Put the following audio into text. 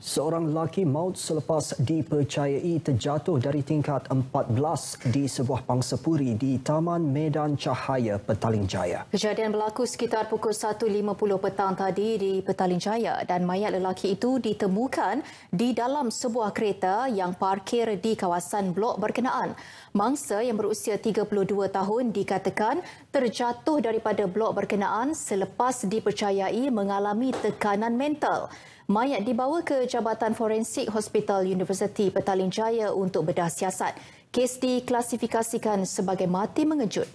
Seorang lelaki maut selepas dipercayai terjatuh dari tingkat 14 di sebuah pangsapuri di Taman Medan Cahaya, Petaling Jaya. Kejadian berlaku sekitar pukul 1.50 petang tadi di Petaling Jaya dan mayat lelaki itu ditemukan di dalam sebuah kereta yang parkir di kawasan blok berkenaan. Mangsa yang berusia 32 tahun dikatakan terjatuh daripada blok berkenaan selepas dipercayai mengalami tekanan mental. Mayat dibawa ke Jabatan Forensik Hospital Universiti Petaling Jaya untuk bedah siasat. Kes diklasifikasikan sebagai mati mengejut.